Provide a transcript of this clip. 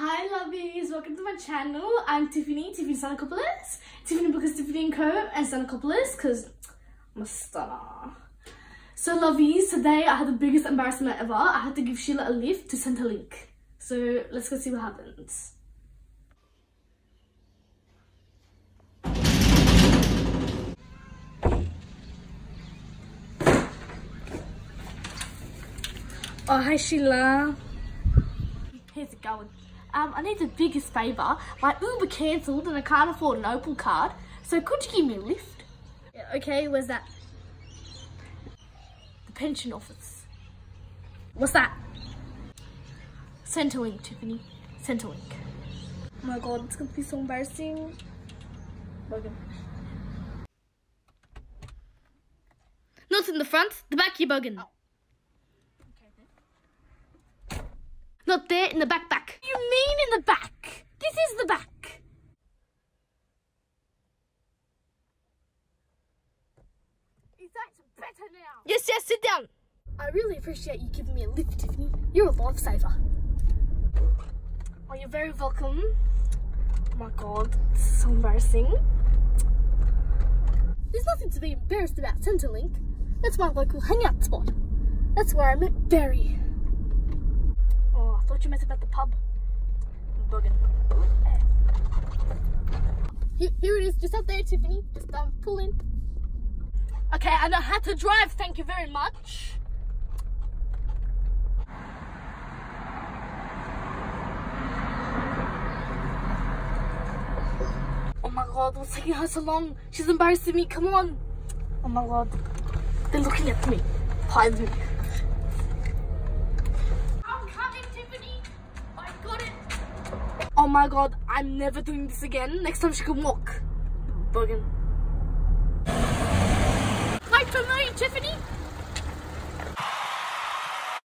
Hi lovies, welcome to my channel. I'm Tiffany, Tiffany Stunnerkopoulous. Tiffany because Tiffany & Co. and Stunnerkopoulous because I'm a stunner. So lovies, today I had the biggest embarrassment ever. I had to give Sheila a lift to Centrelink. So let's go see what happens. Oh, hi Sheila. Here's going. Um, I need the biggest favour. My Uber cancelled and I can't afford an Opal card. So could you give me a lift? Yeah, okay, where's that? The pension office. What's that? Centrelink, Tiffany. Centrelink. Oh my god, it's gonna be so embarrassing. Logan. Not in the front, the back you're bugging. Not there, in the back back. You mean in the back? This is the back. Is that better now? Yes, yes, sit down. I really appreciate you giving me a lift, Tiffany. You're a lifesaver. Oh, you're very welcome. Oh my god, it's so embarrassing. There's nothing to be embarrassed about Centrelink. That's my local hangout spot. That's where I met Barry. Oh, I thought you meant about the pub. I'm bugging. Here, it is, just up there, Tiffany. Just um, pull in. Okay, I know how to drive. Thank you very much. Oh my god, what's taking her so long? She's embarrassing me. Come on. Oh my god. They're looking at me. Hide me. Oh my god, I'm never doing this again. Next time she can walk. Bugging. Wait for me, Tiffany.